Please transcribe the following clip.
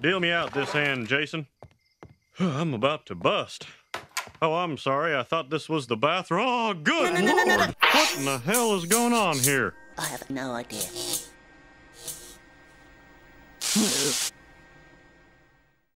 Deal me out this hand, Jason. I'm about to bust. Oh, I'm sorry. I thought this was the bathroom. Oh, good no, no, no, lord! What in the hell is going on here? I have no idea.